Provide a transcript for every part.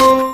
You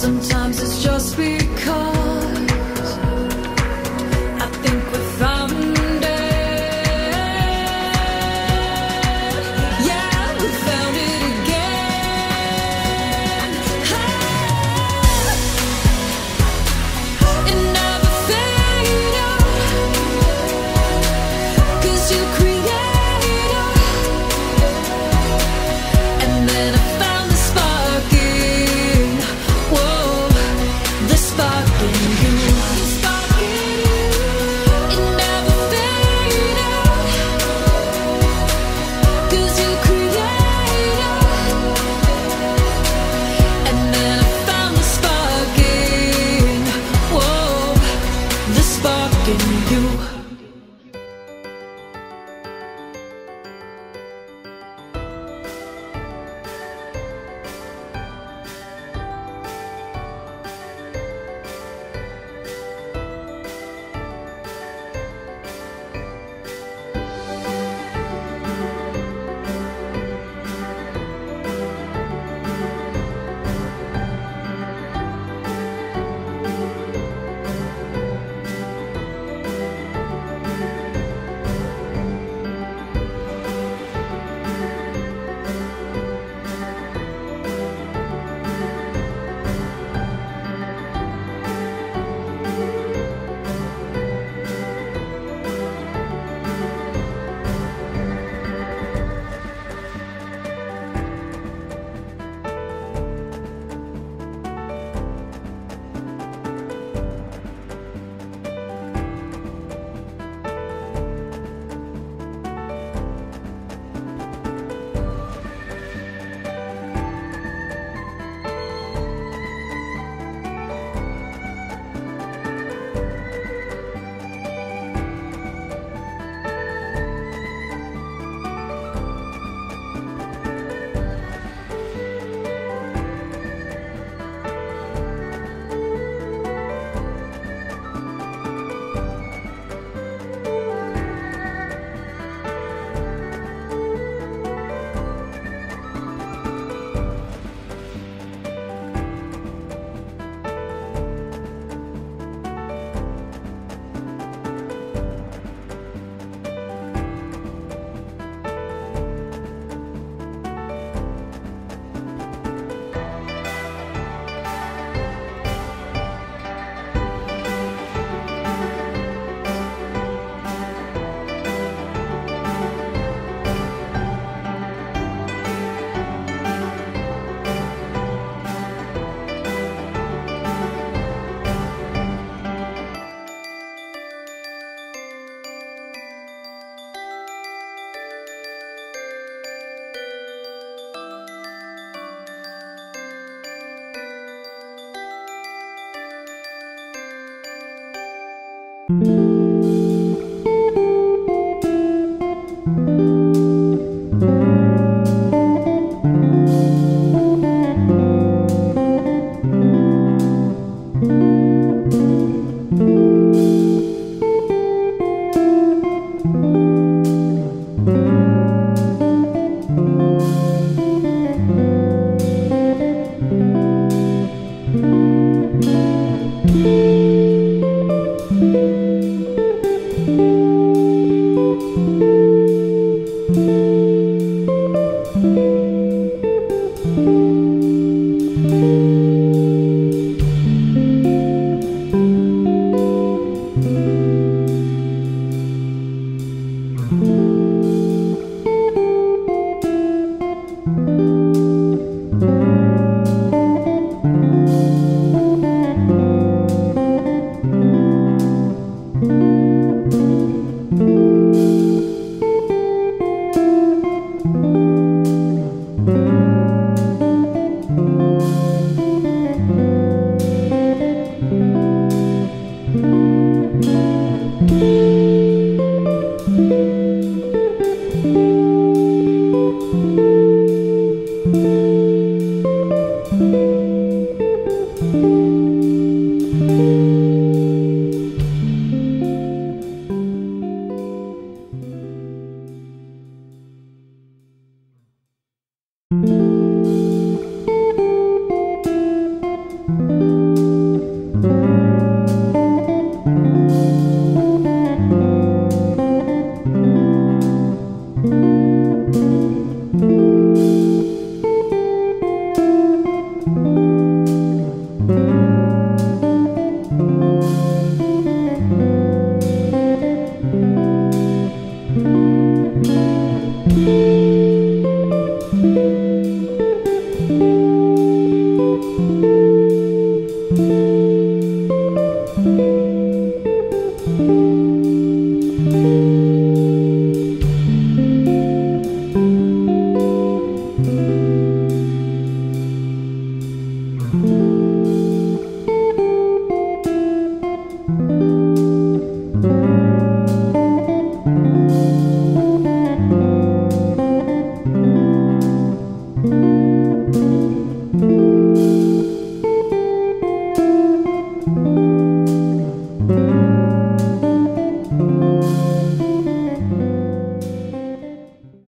Sometimes it's just because